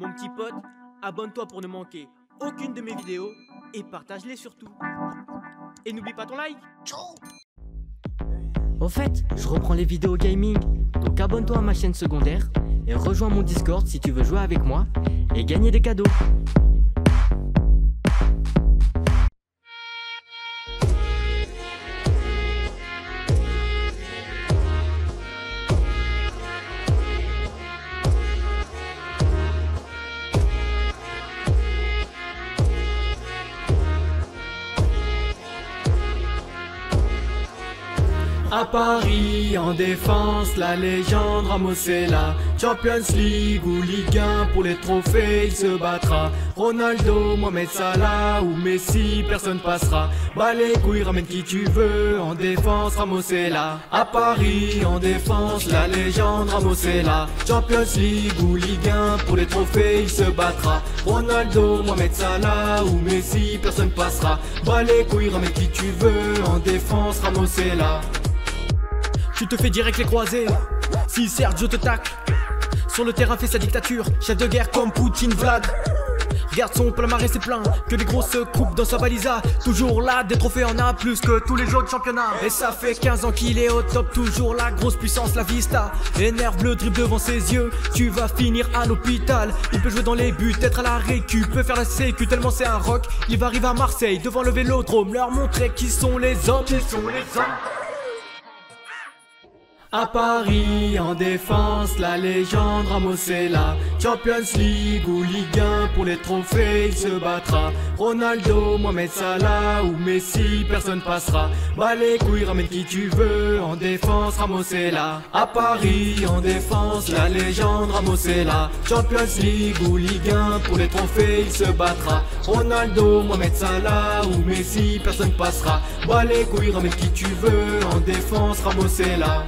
Mon petit pote, abonne-toi pour ne manquer aucune de mes vidéos et partage-les surtout. Et n'oublie pas ton like. Au fait, je reprends les vidéos gaming, donc abonne-toi à ma chaîne secondaire et rejoins mon Discord si tu veux jouer avec moi et gagner des cadeaux. À Paris, en défense, la légende Ramos est là. Champions League ou Ligue 1, pour les trophées, il se battra. Ronaldo, Mohamed Salah ou Messi, personne passera. Bah les couilles, ramène qui tu veux. En défense, Ramos est là. À Paris, en défense, la légende Ramos est là. Champions League ou Ligue 1, pour les trophées, il se battra. Ronaldo, Mohamed Salah ou Messi, personne passera. Bah les couilles, ramène qui tu veux. En défense, Ramos est là. Tu te fais direct les croisés. Si Sergio te tacle, sur le terrain fait sa dictature. Chef de guerre comme Poutine Vlad. Regarde son palmarès c'est plein Que des grosses coupes dans sa valisa Toujours là, des trophées en a plus que tous les autres championnats. Et ça fait 15 ans qu'il est au top Toujours la grosse puissance, la vista. Énerve le dribble devant ses yeux. Tu vas finir à l'hôpital. Il peut jouer dans les buts, être à la récu Peut faire la sécu tellement c'est un rock Il va arriver à Marseille devant le vélodrome Leur montrer qui sont les hommes. Qui sont les hommes à Paris, en défense, la légende Ramos est là. Champions League ou Ligue 1, pour les trophées, il se battra. Ronaldo, Mohamed Salah ou Messi, personne passera. Bah les couilles, ramène qui tu veux. En défense, Ramos est là. À Paris, en défense, la légende Ramos est là. Champions League ou Ligue 1, pour les trophées, il se battra. Ronaldo, Mohamed Salah ou Messi, personne passera. Bah les couilles, ramène qui tu veux. En défense, Ramos est là.